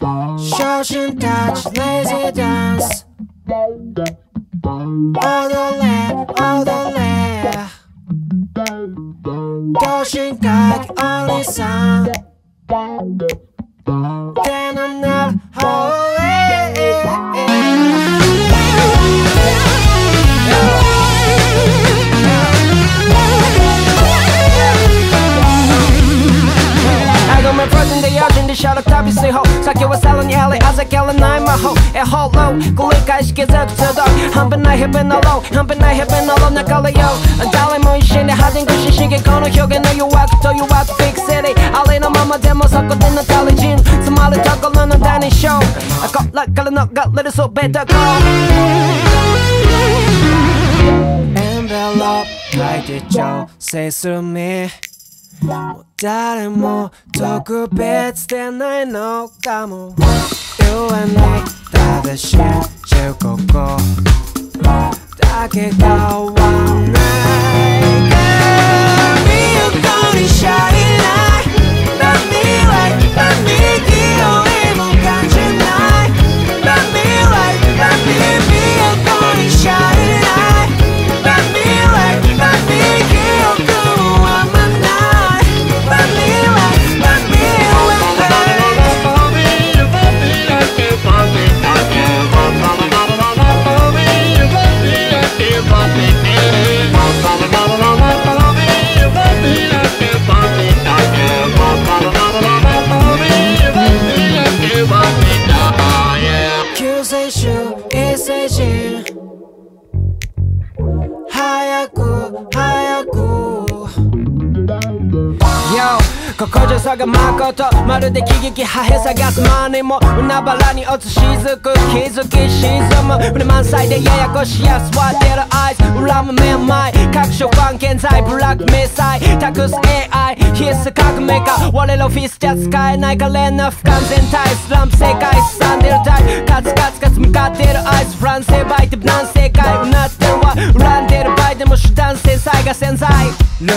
Shoshin touch, lazy dance. Odole, odole. Toshin kak, only sound. Then I'm not shout out top you see ho. So you was selling alley as a kill and i'm a ho a hold low. Cool up to the hump and i have alone hump i have been alone na call yo and tell him oh shit i hadn't got shit get gone you get no you walk to you walk fix it i'll in my demo so go then tell it jim talk on the danny show. I got like got not got little so better go. Say to me. もう誰も特別でないのかも。You and me ただ信じるここ。だけ変世主異星人早く早く。Yo ここじゃさが誠まるで喜劇派へ探すマネも海原に落ちしずく気づき沈む。船満載でややこしや座ってるアイス恨むめまい各所番現在ブラック迷彩託す AI 必須革命家。我らフィスじゃ使えない可憐な不完全体スランプ世界すさんでるタイプ。カツ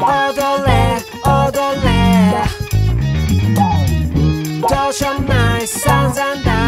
Odolé, odolé Došel naj san zanda